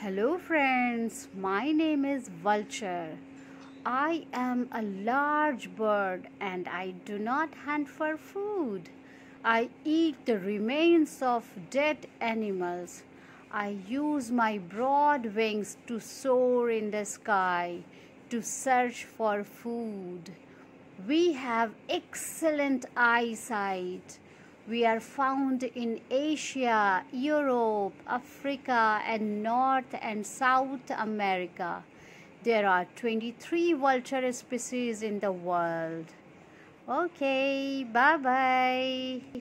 Hello, friends. My name is Vulture. I am a large bird and I do not hunt for food. I eat the remains of dead animals. I use my broad wings to soar in the sky to search for food. We have excellent eyesight. We are found in Asia, Europe, Africa, and North and South America. There are 23 vulture species in the world. Okay, bye bye.